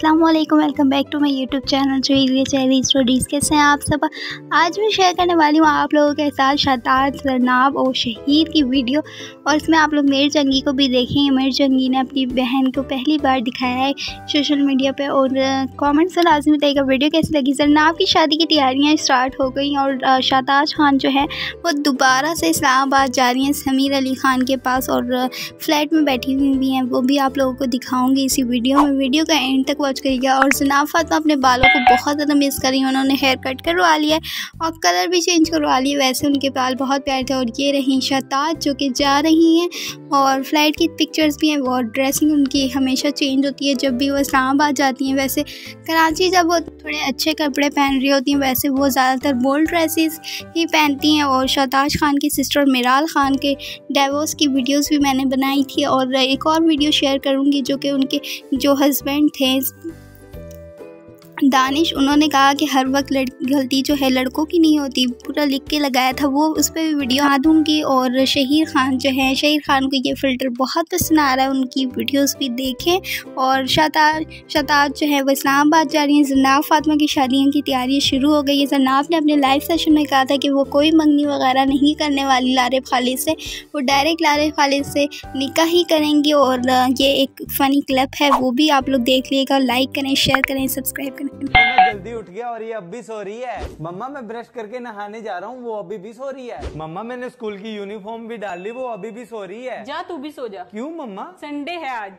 अस्सलाम वालेकुम, welcome back to my YouTube channel जो चैरी स्टोरीज़। कैसे हैं आप सब? आज मैं शेयर करने वाली हूँ आप लोगों के साथ शताज जरनाब और शहीद की वीडियो। और इसमें आप लोग मेर जंगी को भी देखेंगे मेर जंगी ने अपनी बहन को पहली बार दिखाया है सोशल मीडिया पर और कॉमेंट्स से लाजमी बताइएगा वीडियो कैसी लगी? जरनाब की शादी की तैयारियाँ स्टार्ट हो गई और शताज खान जो है वो दोबारा से इस्लामाबाद जा रही हैं। समीर अली ख़ान के पास और फ्लैट में बैठी हुई भी हैं। वो भी आप लोगों को दिखाऊँगी इसी वीडियो में। वीडियो का एंड तक वॉच करिएगा और जनाब फातमा अपने बालों को बहुत ज़्यादा मिस करी उन्होंने हेयर कट करवा लिया है और कलर भी चेंज करवा लिया वैसे उनके बाल बहुत प्यारे थे और ये रही शताज जो कि जा रही हैं और फ़्लाइट की पिक्चर्स भी हैं और ड्रेसिंग उनकी हमेशा चेंज होती है जब भी वो इस्लामाबाद जाती हैं। वैसे कराची जब वो थोड़े अच्छे कपड़े पहन रही होती हैं, वैसे वो ज़्यादातर बोल्ड ड्रेसेस ही पहनती हैं और शताज खान की सिस्टर मिराल खान के डेवोर्स की वीडियोस भी मैंने बनाई थी और एक और वीडियो शेयर करूँगी जो कि उनके जो हस्बैंड थे दानिश, उन्होंने कहा कि हर वक्त गलती जो है लड़कों की नहीं होती। पूरा लिख के लगाया था वो, उस पर भी वीडियो आ दूँगी और शहीर खान जो है, शहीर खान को ये फ़िल्टर बहुत पसंद आ रहा है, उनकी वीडियोस भी देखें। और शताज शताज जो है, वो इस्लामाबाद जा रही हैं। जनाब फातमा की शादियों की तैयारी शुरू हो गई है। जनाब ने अपने लाइव सेशन में कहा था कि वो कोई मंगनी वगैरह नहीं करने वाली लारे खालिद से। वो डायरेक्ट लारे खालिद से निका ही करेंगी और ये एक फ़नी क्लिप है, वो भी आप लोग देख लीजिएगा लाइक करें, शेयर करें, सब्सक्राइब करें। मैं जल्दी उठ गया और ये अब भी सो रही है। मम्मा मैं ब्रश करके नहाने जा रहा हूँ वो अभी भी सो रही है। मम्मा मैंने स्कूल की यूनिफॉर्म भी डाल ली वो अभी भी सो रही है। जा तू भी सो जा। क्यों मम्मा संडे है आज।